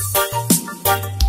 We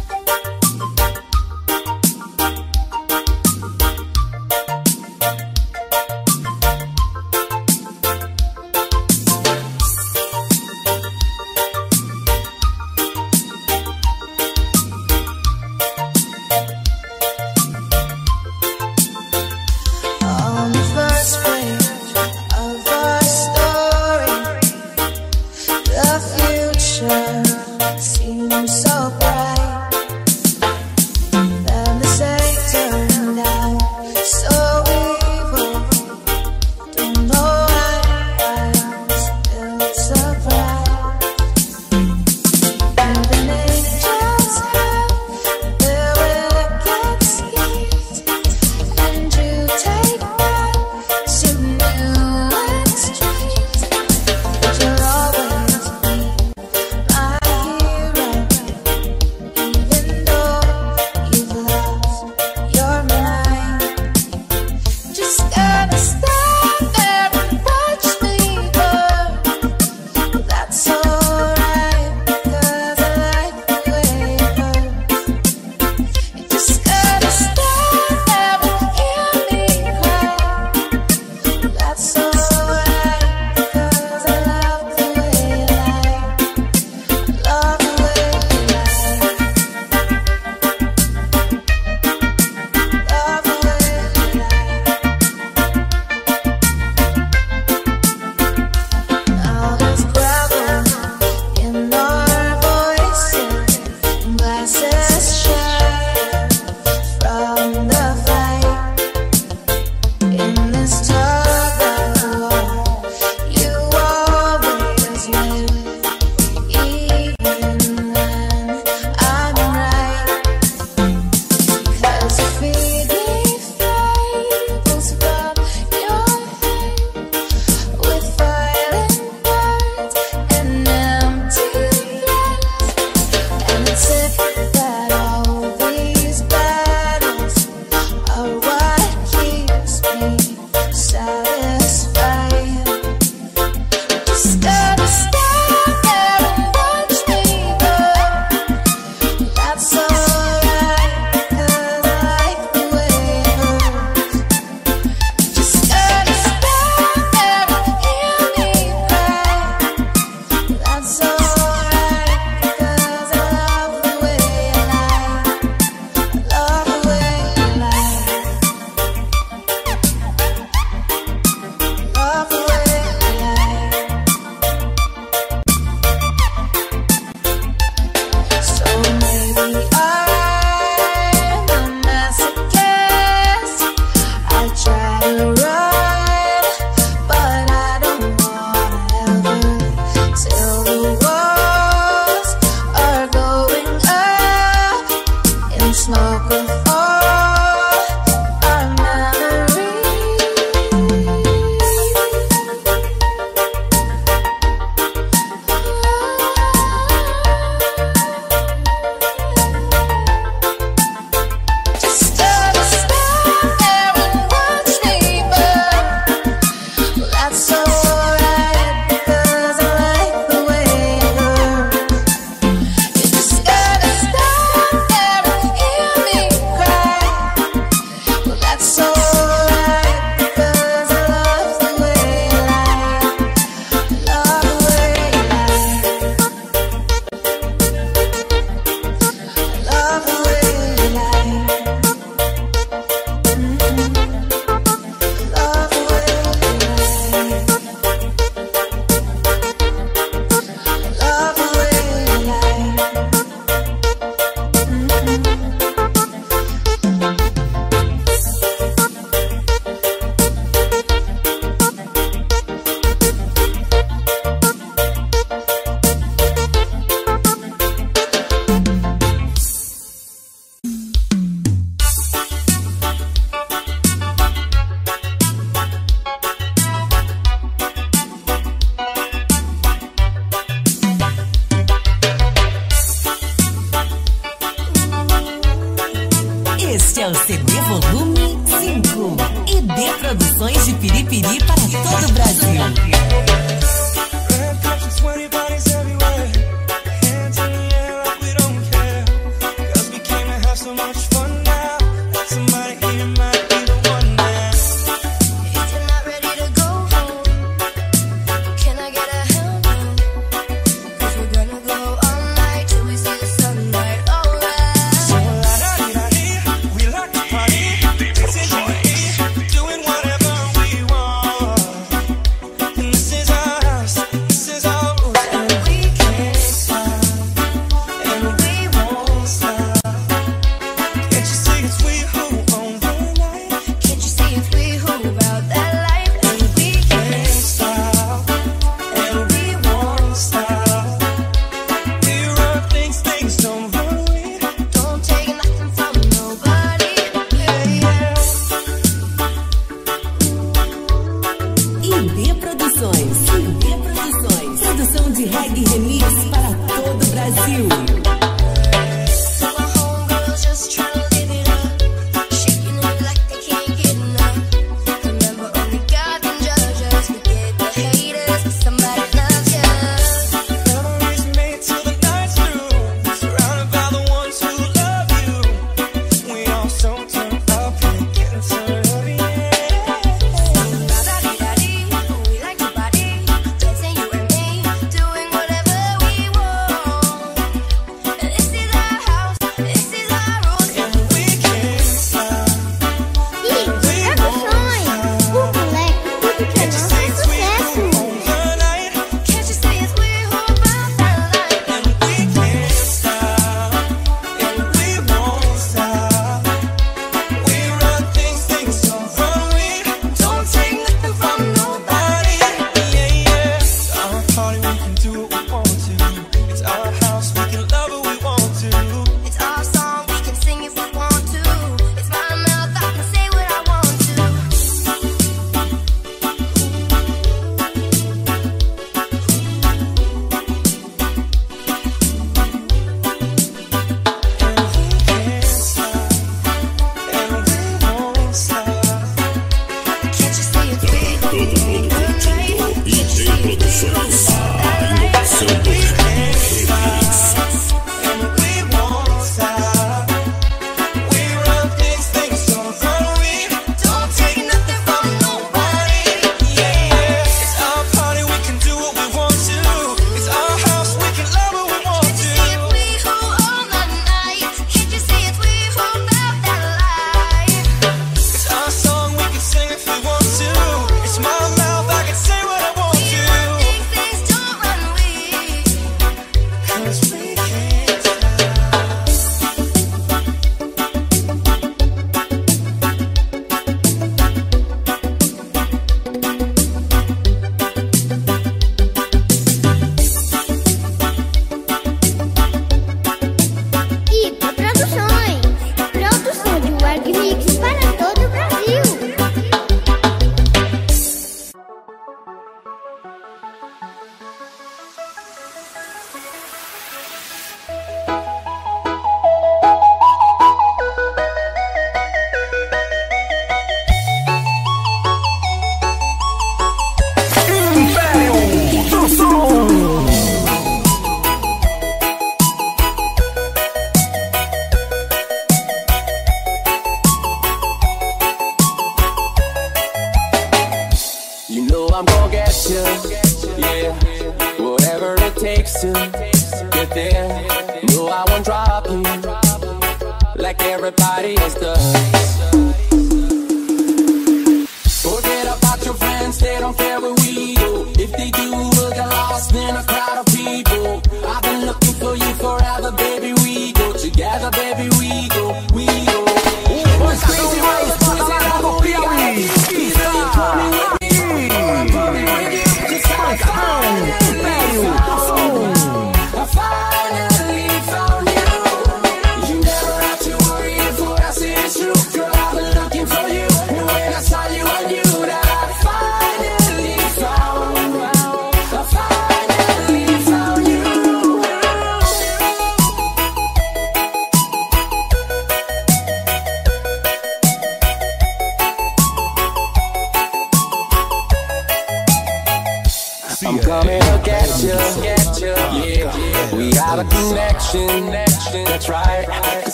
you go.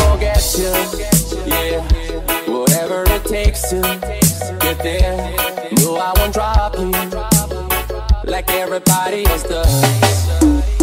go get you. Yeah, whatever it takes to get there. No, I won't drop you like everybody else does.